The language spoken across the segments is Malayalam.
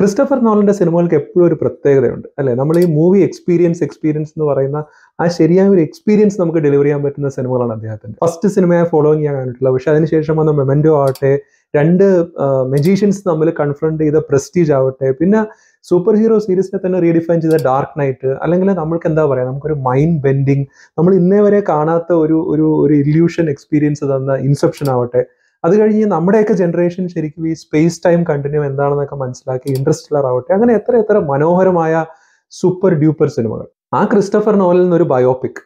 ക്രിസ്റ്റഫർ നോളിന്റെ സിനിമകൾക്ക് എപ്പോഴും ഒരു പ്രത്യേകതയുണ്ട് അല്ലേ? നമ്മൾ ഈ മൂവി എക്സ്പീരിയൻസ് എക്സ്പീരിയൻസ് എന്ന് പറയുന്ന ആ ശരിയായ ഒരു എക്സ്പീരിയൻസ് നമുക്ക് ഡെലിവർ ചെയ്യാൻ പറ്റുന്ന സിനിമകളാണ് അദ്ദേഹത്തിന്റെ. ഫസ്റ്റ് സിനിമയെ ഫോളോയിങ് ചെയ്യാൻ കണ്ടിട്ടില്ല പക്ഷെ അതിനുശേഷം വന്ന മെമെന്റോ ആവട്ടെ രണ്ട് മെജീഷ്യൻസ് തമ്മിൽ കൺഫ്രണ്ട് ചെയ്ത പ്രസ്റ്റീജ് ആവട്ടെ പിന്നെ സൂപ്പർ ഹീറോ സീരീസിനെ തന്നെ റീഡിഫൈൻ ചെയ്ത ഡാർക്ക് നൈറ്റ് അല്ലെങ്കിൽ നമ്മൾക്ക് എന്താ പറയാ നമുക്കൊരു മൈൻഡ് ബെൻഡിങ് നമ്മൾ ഇന്നേ വരെ കാണാത്ത ഒരു ഒരു ഒരു ഇല്യൂഷൻ എക്സ്പീരിയൻസ് തന്ന ഇൻസെപ്ഷൻ ആവട്ടെ അത് കഴിഞ്ഞ് നമ്മുടെയൊക്കെ ജനറേഷൻ ശരിക്കും ഈ സ്പേസ് ടൈം കണ്ടിന്യൂ എന്താണെന്നൊക്കെ മനസ്സിലാക്കി ഇൻട്രസ്റ്റ്ലർ ആവട്ടെ അങ്ങനെ എത്ര എത്ര മനോഹരമായ സൂപ്പർ ഡ്യൂപ്പർ സിനിമകൾ ആ ക്രിസ്റ്റഫർ നോവലിൽ നിന്നൊരു ബയോപിക്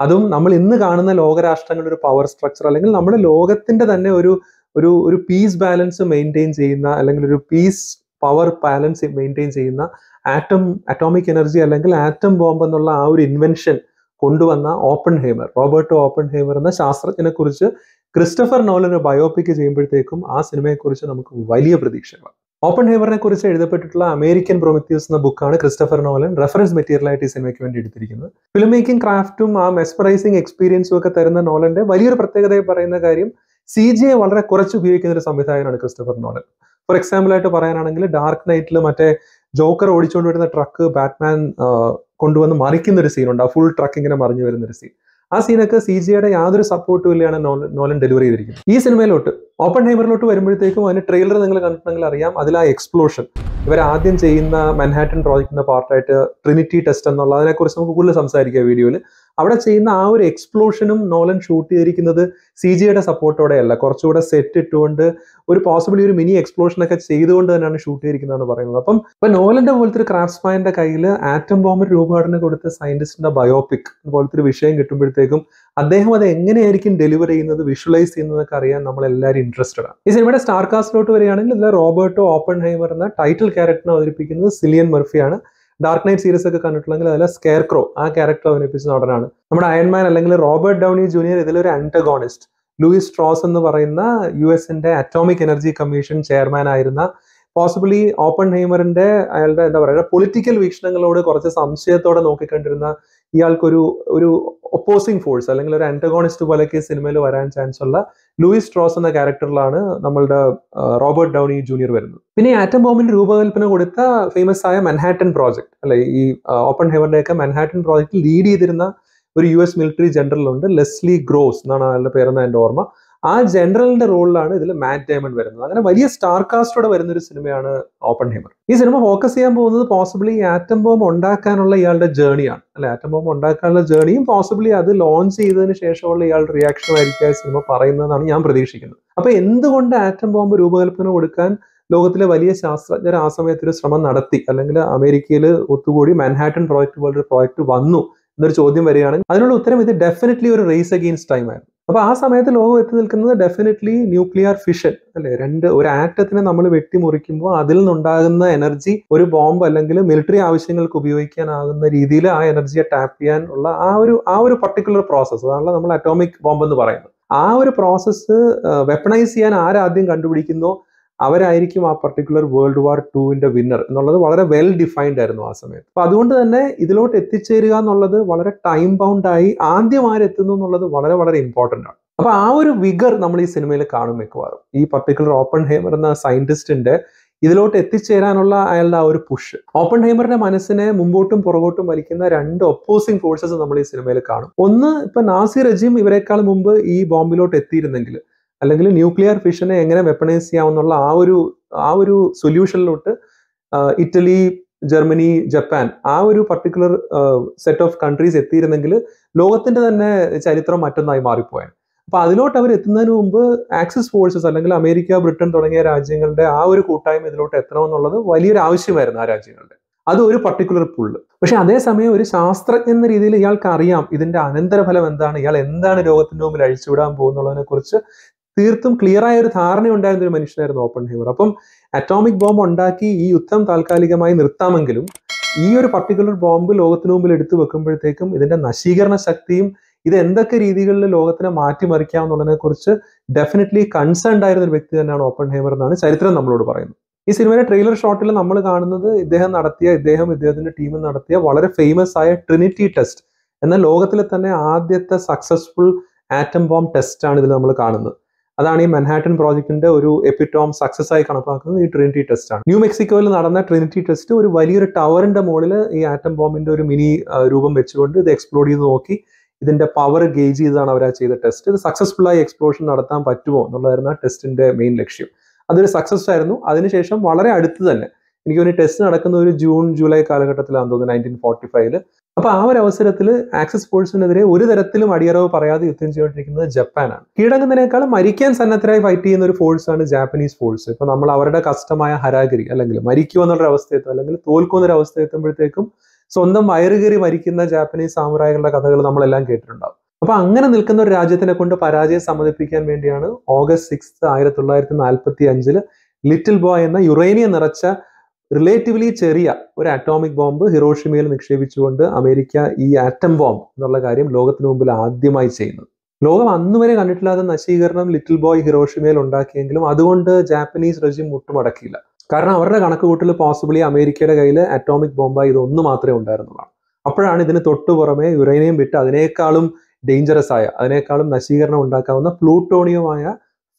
അതും നമ്മൾ ഇന്ന് കാണുന്ന ലോകരാഷ്ട്രങ്ങളുടെ ഒരു പവർ സ്ട്രക്ചർ അല്ലെങ്കിൽ നമ്മുടെ ലോകത്തിന്റെ തന്നെ ഒരു ഒരു ഒരു പീസ് ബാലൻസ് മെയിന്റെയിൻ ചെയ്യുന്ന അല്ലെങ്കിൽ ഒരു പീസ് പവർ ബാലൻസ് മെയിന്റെയിൻ ചെയ്യുന്ന ആറ്റം അറ്റോമിക് എനർജി അല്ലെങ്കിൽ ആറ്റം ബോംബ് എന്നുള്ള ആ ഒരു ഇൻവെൻഷൻ കൊണ്ടുവന്ന Oppenheimer Roberto Oppenheimer എന്ന ശാസ്ത്രജ്ഞനെ കുറിച്ച് ക്രിസ്റ്റഫർ നോലൻ ഒരു ബയോപിക് ചെയ്യുമ്പോഴത്തേക്കും ആ സിനിമയെക്കുറിച്ച് നമുക്ക് വലിയ പ്രതീക്ഷകളാണ്. ഓപ്പൺ ഹേമറിനെ കുറിച്ച് എഴുതപ്പെട്ടിട്ടുള്ള അമേരിക്കൻ പ്രൊമിത്യൂസ് എന്ന ബുക്കാണ് ക്രിസ്റ്റഫർ നോലൻ റെഫറൻസ് മെറ്റീരിയലായിട്ട് ഈ സിനിമയ്ക്ക് വേണ്ടി എടുത്തിരിക്കുന്നത്. ഫിലിം മേക്കിംഗ് ക്രാഫ്റ്റും ആ മെസ്പറൈസിംഗ് എക്സ്പീരിയൻസും ഒക്കെ തരുന്ന നോലന്റെ വലിയൊരു പ്രത്യേകതയെ പറയുന്ന കാര്യം സി ജി എ വളരെ കുറച്ച് ഉപയോഗിക്കുന്ന ഒരു സംവിധായകനാണ് ക്രിസ്റ്റഫർ നോലൻ. ഫോർ എക്സാമ്പിൾ ആയിട്ട് പറയാനാണെങ്കിൽ ഡാർക്ക് നൈറ്റിൽ മറ്റേ ജോക്കർ ഓടിച്ചുകൊണ്ട് വരുന്ന ട്രക്ക് ബാറ്റ്മാൻ കൊണ്ടുവന്ന് മറിക്കുന്ന ഒരു സീനുണ്ട് ആ ഫുൾ ട്രക്ക് ഇങ്ങനെ മറിഞ്ഞു വരുന്ന ഒരു സീൻ ആ സീനൊക്കെ സി ജിയുടെ യാതൊരു സപ്പോർട്ടും ഇല്ലാണ് നോലൻ ഡെലിവറി ചെയ്തിരിക്കുന്നത് ഈ സിനിമയിലോട്ട് ഓപ്പൺ ഹൈമറിലോട്ട് വരുമ്പോഴത്തേക്കും അതിന് ട്രെയിലർ നിങ്ങൾ കണ്ടിട്ടുണ്ടെങ്കിൽ അറിയാം അതിൽ ആ എക്സ്പ്ലോഷൻ ഇവർ ആദ്യം ചെയ്യുന്ന മൻഹാറ്റൻ പ്രോജക്റ്റിന്റെ പാർട്ടായിട്ട് ട്രിനിറ്റി ടെസ്റ്റ് എന്നുള്ള അതിനെക്കുറിച്ച് നമുക്ക് കൂടുതൽ സംസാരിക്കാം വീഡിയോയിൽ അവിടെ ചെയ്യുന്ന ആ ഒരു എക്സ്പ്ലോഷനും നോലൻ ഷൂട്ട് ചെയ്തിരിക്കുന്നത് സി ജിയുടെ സപ്പോർട്ടോടെയല്ല കുറച്ചുകൂടെ സെറ്റ് ഇട്ടുകൊണ്ട് ഒരു പോസിബിളി ഒരു മിനി എക്സ്പ്ലോഷൻ ഒക്കെ ചെയ്തുകൊണ്ട് തന്നെയാണ് ഷൂട്ട് ചെയ്തിരിക്കുന്നതാണ് പറയുന്നത്. അപ്പം ഇപ്പൊ നോലന്റെ പോലത്തെ ഒരു ക്രാഫ്റ്റ്സ്മാന്റെ കയ്യിൽ ആറ്റം ബോംബ് രൂപഘടന കൊടുത്ത സയന്റിസ്റ്റിന്റെ ബയോപിക് പോലത്തെ ഒരു വിഷയം കിട്ടുമ്പോഴത്തേക്കും അദ്ദേഹം അത് എങ്ങനെയായിരിക്കും ഡെലിവർ ചെയ്യുന്നത് വിഷ്വലൈസ് ചെയ്യുന്നതൊക്കെ അറിയാൻ നമ്മൾ എല്ലാവരും ഇൻട്രസ്റ്റഡ് ആണ്. ഈ സിനിമയുടെ സ്റ്റാർ കാസ്റ്റിലോട്ട് വരികയാണെങ്കിൽ റോബർട്ടോ ഓപ്പൺ ഹൈമർ എന്ന ടൈറ്റിൽ ക്യാരക്ടറിനെ അവതരിപ്പിക്കുന്നത് സിലിയൻ മർഫിയാണ് ഡാർക്ക് നൈറ്റ് സീരീസ് ഒക്കെ കണ്ടിട്ടുണ്ടെങ്കിൽ അതിലെ സ്കെയർ ക്രോ ആ ക്യാരക്ടർ അഭിനയിപ്പിച്ച നടനാണ്. നമ്മുടെ അയൺമാൻ അല്ലെങ്കിൽ റോബർട്ട് ഡൗണി ജൂനിയർ ഇതിലൊരു ആന്റഗോണിസ്റ്റ് ലൂയിസ് സ്ട്രോസ് എന്ന് പറയുന്ന യു എസിന്റെ അറ്റോമിക് എനർജി കമ്മീഷൻ ചെയർമാൻ ആയിരുന്ന പോസിബിളി ഓപ്പൺ ഹൈമറിന്റെ അയാളുടെ എന്താ പറയുക പൊളിറ്റിക്കൽ വീക്ഷണങ്ങളോട് കുറച്ച് സംശയത്തോടെ നോക്കിക്കണ്ടിരുന്ന ഇയാൾക്കൊരു ഒരു ഒപ്പോസിംഗ് ഫോഴ്സ് അല്ലെങ്കിൽ ഒരു ആന്റഗോണിസ്റ്റ് പോലെയൊക്കെ ഈ സിനിമയിൽ വരാൻ ചാൻസ് ഉള്ള ലൂയിസ് സ്ട്രോസ് എന്ന ക്യാരക്ടറിലാണ് നമ്മളുടെ റോബർട്ട് ഡൗണി ജൂനിയർ വരുന്നത്. പിന്നെ ആറ്റം ബോംബിന്റെ രൂപകൽപ്പന കൊടുത്ത ഫേമസ് ആയ മൻഹാട്ടൻ പ്രോജക്ട് അല്ലെ ഈ ഓപ്പൺ ഹെവറിന്റെ മൻഹാട്ടൻ പ്രോജക്റ്റ് ലീഡ് ചെയ്തിരുന്ന ഒരു യു എസ് മിലിറ്ററി ജനറൽ ഉണ്ട് ലെസ്ലി ഗ്രോസ് എന്നാണ് അയാളുടെ പേരെന്ന് എന്റെ ഓർമ്മ. ആ ജനറലിന്റെ റോളിലാണ് ഇതിൽ മാറ്റ് ഡയമണ്ട് വരുന്നത്. അങ്ങനെ വലിയ സ്റ്റാർ കാസ്റ്റോടെ വരുന്ന ഒരു സിനിമയാണ് ഓപ്പൺ ഹേമർ ഈ സിനിമ ഫോക്കസ് ചെയ്യാൻ പോകുന്നത് പോസിബിളി ആറ്റം ബോംബ് ഉണ്ടാക്കാനുള്ള ഇയാളുടെ ജേണിയാണ് അല്ലെ? ആറ്റം ബോംബ് ഉണ്ടാക്കാനുള്ള ജേണിയും പോസിബിളി അത് ലോഞ്ച് ചെയ്തതിന് ശേഷമുള്ള ഇയാളുടെ റിയാക്ഷൻ ആയിരിക്കും സിനിമ പറയുന്നതെന്നാണ് ഞാൻ പ്രതീക്ഷിക്കുന്നത്. അപ്പൊ എന്തുകൊണ്ട് ആറ്റം ബോംബ് രൂപകൽപ്പന കൊടുക്കാൻ ലോകത്തിലെ വലിയ ശാസ്ത്രജ്ഞർ ആ സമയത്ത് ഒരു ശ്രമം നടത്തി? അല്ലെങ്കിൽ അമേരിക്കയിൽ ഒത്തുകൂടി മാൻഹാട്ടൻ പ്രോജക്ട് പോലൊരു പ്രോജക്ട് വന്നു എന്നൊരു ചോദ്യം വരികയാണെങ്കിൽ അതിനുള്ള ഉത്തരം ഇത് ഡെഫിനറ്റ്ലി ഒരു റേസ് അഗെയിൻസ്റ്റ് ടൈം ആയിരുന്നു. അപ്പൊ ആ സമയത്ത് ലോകം എത്തി നിൽക്കുന്നത് ഡെഫിനറ്റ്ലി ന്യൂക്ലിയർ ഫിഷൻ അല്ലേ? രണ്ട് ഒരു ആറ്റത്തിനെ നമ്മൾ വെട്ടിമുറിക്കുമ്പോൾ അതിൽ നിന്നുണ്ടാകുന്ന എനർജി ഒരു ബോംബ് അല്ലെങ്കിൽ മിലിറ്ററി ആവശ്യങ്ങൾക്ക് ഉപയോഗിക്കാനാകുന്ന രീതിയിൽ ആ എനർജിയെ ടാപ്പ് ചെയ്യാൻ ഉള്ള ആ ഒരു ആ ഒരു പർട്ടിക്കുലർ പ്രോസസ്സ് അതാണല്ലോ നമ്മൾ അറ്റോമിക് ബോംബ് എന്ന് പറയുന്നത്. ആ ഒരു പ്രോസസ്സ് വെപ്പണൈസ് ചെയ്യാൻ ആരാദ്യം കണ്ടുപിടിക്കുന്നോ? അവരായിരിക്കും ആ പർട്ടിക്കുലർ വേൾഡ് വാർ ടുവിന്റെ വിന്നർ എന്നുള്ളത് വളരെ വെൽ ഡിഫൈൻഡ് ആയിരുന്നു ആ സമയത്ത്. അപ്പൊ അതുകൊണ്ട് തന്നെ ഇതിലോട്ട് എത്തിച്ചേരുക എന്നുള്ളത് വളരെ ടൈം ബൗണ്ട് ആയി ആദ്യം ആരെത്തുന്നു എന്നുള്ളത് വളരെ വളരെ ഇമ്പോർട്ടന്റ് ആണ്. അപ്പൊ ആ ഒരു വിഗർ നമ്മൾ ഈ സിനിമയിൽ കാണും മിക്കവാറും. ഈ പർട്ടിക്കുലർ ഓപ്പൺ ഹേമർ എന്ന സയന്റിസ്റ്റിന്റെ ഇതിലോട്ട് എത്തിച്ചേരാനുള്ള അയാളുടെ ആ ഒരു പുഷ് ഓപ്പൺ ഹൈമറിന്റെ മനസ്സിനെ മുമ്പോട്ടും പുറകോട്ടും വലിക്കുന്ന രണ്ട് ഒപ്പോസിംഗ് ഫോഴ്സസ് നമ്മൾ ഈ സിനിമയിൽ കാണും. ഒന്ന് ഇപ്പൊ നാസി റജീം ഇവരെക്കാൾ മുമ്പ് ഈ ബോംബിലോട്ട് എത്തിയിരുന്നെങ്കിൽ അല്ലെങ്കിൽ ന്യൂക്ലിയർ ഫിഷനെ എങ്ങനെ വെപ്പണൈസ് ചെയ്യാമെന്നുള്ള ആ ഒരു ആ ഒരു സൊല്യൂഷനിലോട്ട് ഇറ്റലി ജർമ്മനി ജപ്പാൻ ആ ഒരു പർട്ടിക്കുലർ സെറ്റ് ഓഫ് കൺട്രീസ് എത്തിയിരുന്നെങ്കിൽ ലോകത്തിന്റെ തന്നെ ചരിത്രം മറ്റൊന്നായി മാറിപ്പോയാൽ അപ്പൊ അതിലോട്ട് അവർ എത്തുന്നതിന് മുമ്പ് ആക്സിസ് ഫോഴ്സസ് അല്ലെങ്കിൽ അമേരിക്ക ബ്രിട്ടൻ തുടങ്ങിയ രാജ്യങ്ങളുടെ ആ ഒരു കൂട്ടായ്മ ഇതിലോട്ട് എത്തണമെന്നുള്ളത് വലിയൊരു ആവശ്യമായിരുന്നു ആ രാജ്യങ്ങളുടെ. അത് ഒരു പർട്ടിക്കുലർ പുള്ള് പക്ഷെ അതേസമയം ഒരു ശാസ്ത്രജ്ഞൻ എന്ന രീതിയിൽ ഇയാൾക്ക് അറിയാം ഇതിന്റെ അനന്തരഫലം എന്താണ് ഇയാൾ എന്താണ് ലോകത്തിന്റെ മുമ്പിൽ അഴിച്ചുവിടാൻ പോകുന്നുള്ളതിനെ കുറിച്ച് തീർത്തും ക്ലിയർ ആയ ഒരു ധാരണ ഉണ്ടായിരുന്ന ഒരു മനുഷ്യനായിരുന്നു ഓപ്പൺ ഹൈമർ അപ്പം അറ്റോമിക് ബോംബ് ഉണ്ടാക്കി ഈ യുദ്ധം താൽക്കാലികമായി നിർത്താമെങ്കിലും ഈ ഒരു പർട്ടിക്കുലർ ബോംബ് ലോകത്തിന് മുമ്പിൽ എടുത്തു വെക്കുമ്പോഴത്തേക്കും ഇതിന്റെ നശീകരണ ശക്തിയും ഇത് എന്തൊക്കെ രീതികളിൽ ലോകത്തിനെ മാറ്റിമറിക്കാം എന്നുള്ളതിനെ കുറിച്ച് ഡെഫിനറ്റ്ലി കൺസേൺഡ് ആയിരുന്ന ഒരു വ്യക്തി തന്നെയാണ് ഓപ്പൺ ഹൈമർ എന്നാണ് ചരിത്രം നമ്മളോട് പറയുന്നത്. ഈ സിനിമയുടെ ട്രെയിലർ ഷോട്ടിൽ നമ്മൾ കാണുന്നത് ഇദ്ദേഹം നടത്തിയ ഇദ്ദേഹം ഇദ്ദേഹത്തിന്റെ ടീം നടത്തിയ വളരെ ഫേമസ് ആയ ട്രിനിറ്റി ടെസ്റ്റ് എന്ന ലോകത്തിലെ തന്നെ ആദ്യത്തെ സക്സസ്ഫുൾ ആറ്റം ബോംബ് ടെസ്റ്റ് ആണ് ഇതിൽ നമ്മൾ കാണുന്നത്. അതാണ് ഈ മൻഹാട്ടൻ പ്രോജക്റ്റിന്റെ ഒരു എപ്പിറ്റോം സക്സസ് ആയി കണക്കാക്കുന്നത് ഈ ട്രിനിറ്റി ടെസ്റ്റ് ആണ്. ന്യൂ മെക്സിക്കോയിൽ നടന്ന ട്രിനിറ്റി ടെസ്റ്റ് ഒരു വലിയൊരു ടവറിന്റെ മുകളിൽ ഈ ആറ്റം ബോംബിന്റെ ഒരു മിനി രൂപം വെച്ചുകൊണ്ട് ഇത് എക്സ്പ്ലോഡ് ചെയ്ത് നോക്കി. ഇതിന്റെ പവർ ഗേജ് ചെയ്താണ് അവർ ആ ചെയ്ത ടെസ്റ്റ് ഇത് സക്സസ്ഫുൾ ആയി എക്സ്പ്ലോഷൻ നടത്താൻ പറ്റുമോ എന്നുള്ളതായിരുന്നു ആ ടെസ്റ്റിന്റെ മെയിൻ ലക്ഷ്യം. അതൊരു സക്സസ് ആയിരുന്നു. അതിനുശേഷം വളരെ അടുത്ത് തന്നെ എനിക്ക് ഒരു ടെസ്റ്റ് നടക്കുന്ന ഒരു ജൂൺ ജൂലൈ കാലഘട്ടത്തിലാണെന്ന് തോന്നുന്നു നയന്റീൻ ഫോർട്ടി ഫൈവിൽ അപ്പൊ ആ ഒരു അവസരത്തിൽ ആക്സിസ് ഫോഴ്സിനെതിരെ ഒരു തരത്തിലും അടിയറവ് പറയാതെ യുദ്ധം ചെയ്തുകൊണ്ടിരിക്കുന്നത് ജപ്പാനാണ്. കീഴടങ്ങുന്നതിനേക്കാൾ മരിക്കാൻ സന്നദ്ധരായി ഫൈറ്റ് ചെയ്യുന്ന ഒരു ഫോഴ്സാണ് ജാപ്പനീസ് ഫോഴ്സ് ഇപ്പൊ നമ്മൾ അവരുടെ കഷ്ടമായ ഹരാഗിരി അല്ലെങ്കിൽ മരിക്കുക എന്നുള്ള അവസ്ഥയെത്തും അല്ലെങ്കിൽ തോൽക്കുന്നൊരു അവസ്ഥ എത്തുമ്പോഴത്തേക്കും സ്വന്തം വയറുകേറി മരിക്കുന്ന ജാപ്പനീസ് സാമുറായികളുടെ കഥകൾ നമ്മളെല്ലാം കേട്ടിട്ടുണ്ടാവും. അപ്പൊ അങ്ങനെ നിൽക്കുന്ന ഒരു രാജ്യത്തിനെ കൊണ്ട് പരാജയം സമ്മതിപ്പിക്കാൻ വേണ്ടിയാണ് ഓഗസ്റ്റ് സിക്സ് ആയിരത്തി തൊള്ളായിരത്തി നാൽപ്പത്തി അഞ്ചിൽ ലിറ്റിൽ ബോയ് എന്ന യുറേനിയം നിറച്ച റിലേറ്റീവ്ലി ചെറിയ ഒരു അറ്റോമിക് ബോംബ് ഹിറോഷിമയിൽ നിക്ഷേപിച്ചുകൊണ്ട് അമേരിക്ക ഈ ആറ്റം ബോംബ് എന്നുള്ള കാര്യം ലോകത്തിന് മുമ്പിൽ ആദ്യമായി ചെയ്യുന്നത്. ലോകം അന്ന് വരെ കണ്ടിട്ടില്ലാത്ത നശീകരണം ലിറ്റിൽ ബോയ് ഹിറോഷിമയിൽ ഉണ്ടാക്കിയെങ്കിലും അതുകൊണ്ട് ജാപ്പനീസ് റെജിം മുട്ടുമടക്കിയില്ല കാരണം അവരുടെ കണക്ക് കൂട്ടൽ പോസിബിളി അമേരിക്കയുടെ കയ്യിൽ അറ്റോമിക് ബോംബായി ഇതൊന്നു മാത്രമേ ഉണ്ടായിരുന്നുള്ളൂ. അപ്പോഴാണ് ഇതിന് തൊട്ടു പുറമെ യുറേനിയം വിട്ട് അതിനേക്കാളും ഡേഞ്ചറസ് ആയ അതിനേക്കാളും നശീകരണം ഉണ്ടാക്കാവുന്ന പ്ലൂട്ടോണിയമായ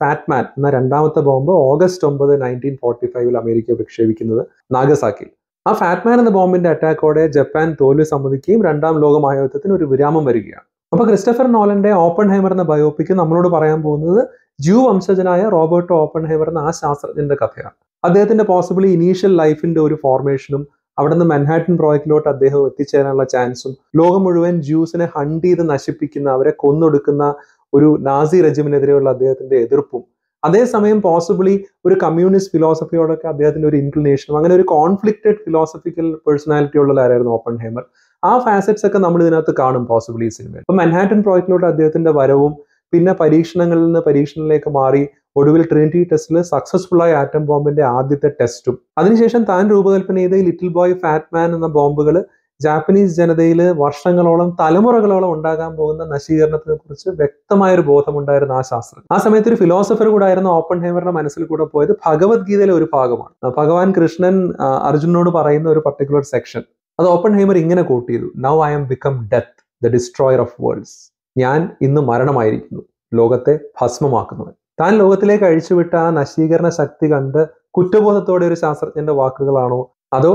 ഫാറ്റ്മാൻ എന്ന രണ്ടാമത്തെ ബോംബ് ഓഗസ്റ്റ് ഒമ്പത് നയന്റീൻ ഫോർട്ടി ഫൈവിൽ അമേരിക്ക വിക്ഷേപിക്കുന്നത് നാഗസാക്കിൽ. ആ ഫാറ്റ്മാൻ എന്ന ബോംബിന്റെ അറ്റാക്കോടെ ജപ്പാൻ തോൽവി സമ്മതിക്കുകയും രണ്ടാം ലോക മഹായുദ്ധത്തിന് ഒരു വിരാമം വരികയാണ്. അപ്പൊ ക്രിസ്റ്റഫർ നോളന്റെ ഓപ്പൺ ഹൈമർ എന്ന ബയോപിക്ക് നമ്മളോട് പറയാൻ പോകുന്നത് ജൂ വംശജനായ റോബർട്ടോ ഓപ്പൺ ഹൈമർ എന്ന ആ ശാസ്ത്രജ്ഞന്റെ കഥയാണ്. അദ്ദേഹത്തിന്റെ പോസിബിളി ഇനീഷ്യൽ ലൈഫിന്റെ ഒരു ഫോർമേഷനും അവിടെ നിന്ന് മൻഹാട്ടൻ പ്രോജക്റ്റിലോട്ട് അദ്ദേഹം എത്തിച്ചേരാനുള്ള ചാൻസും ലോകം മുഴുവൻ ജ്യൂസിനെ ഹണ്ട് ചെയ്ത് നശിപ്പിക്കുന്ന അവരെ കൊന്നൊടുക്കുന്ന ഒരു നാസി റെജിമിനെതിരെയുള്ള അദ്ദേഹത്തിന്റെ എതിർപ്പും അതേസമയം പോസിബിളി ഒരു കമ്മ്യൂണിസ്റ്റ് ഫിലോസഫിയോടൊക്കെ അദ്ദേഹത്തിന്റെ ഒരു ഇൻക്ലിനേഷനും അങ്ങനെ ഒരു കോൺഫ്ലിക്റ്റഡ് ഫിലോസഫിക്കൽ പേഴ്സണാലിറ്റി ഉള്ളവരായിരുന്നു ഓപ്പൺ ഹേമർ ആ ഫാസറ്റ്സ് ഒക്കെ നമ്മൾ ഇതിനകത്ത് കാണും പോസിബിളി സിനിമയിൽ. അപ്പൊ മൻഹാട്ടൻ പ്രോജക്റ്റിലോട്ട് അദ്ദേഹത്തിന്റെ വരവും പിന്നെ പരീക്ഷണങ്ങളിൽ നിന്ന് പരീക്ഷണങ്ങളിലേക്ക് മാറി ഒടുവിൽ ട്രിനിറ്റി ടെസ്റ്റിൽ സക്സസ്ഫുൾ ആയ ആറ്റം ബോംബിന്റെ ആദ്യത്തെ ടെസ്റ്റും. അതിനുശേഷം താൻ രൂപകൽപ്പന ചെയ്ത ലിറ്റിൽ ബോയ് ഫാറ്റ്മാൻ എന്ന ബോംബുകൾ ജാപ്പനീസ് ജനതയിൽ വർഷങ്ങളോളം തലമുറകളോളം ഉണ്ടാകാൻ പോകുന്ന നശീകരണത്തിനെ കുറിച്ച് വ്യക്തമായ ഒരു ബോധമുണ്ടായിരുന്ന ആ ശാസ്ത്രം. ആ സമയത്ത് ഒരു ഫിലോസഫർ കൂടെ ആയിരുന്ന ഓപ്പൺ ഹേമറിന്റെ മനസ്സിൽ കൂടെ പോയത് ഭഗവത്ഗീതയിലെ ഒരു ഭാഗമാണ്. ഭഗവാൻ കൃഷ്ണൻ അർജുനോട് പറയുന്ന ഒരു പർട്ടിക്കുലർ സെക്ഷൻ അത് ഓപ്പൺ ഹേമർ ഇങ്ങനെ കോട്ട് ചെയ്തു. Now I am become death the destroyer of worlds ഞാൻ ഇന്ന് മരണമായിരിക്കുന്നു ലോകത്തെ ഭസ്മമാക്കുന്നവൻ. താൻ ലോകത്തിലേക്ക് അഴിച്ചുവിട്ട ആ നശീകരണ ശക്തി കണ്ട് കുറ്റബോധത്തോടെ ഒരു ശാസ്ത്രജ്ഞന്റെ വാക്കുകളാണോ? അതോ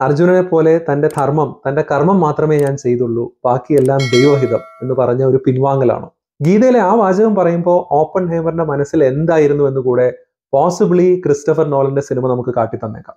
അർജുനനെ പോലെ തന്റെ ധർമ്മം തന്റെ കർമ്മം മാത്രമേ ഞാൻ ചെയ്തുള്ളൂ. ബാക്കിയെല്ലാം ദൈവഹിതം എന്ന് പറഞ്ഞ ഒരു പിൻവാങ്ങലാണ്. ഗീതയിലെ ആ വാചകം പറയുമ്പോൾ ഓപ്പൺ ഹേമറിന്റെ മനസ്സിൽ എന്തായിരുന്നു എന്ന് കൂടെ പോസിബിളി ക്രിസ്റ്റഫർ നോളന്റെ സിനിമ നമുക്ക് കാട്ടി തന്നേക്കാം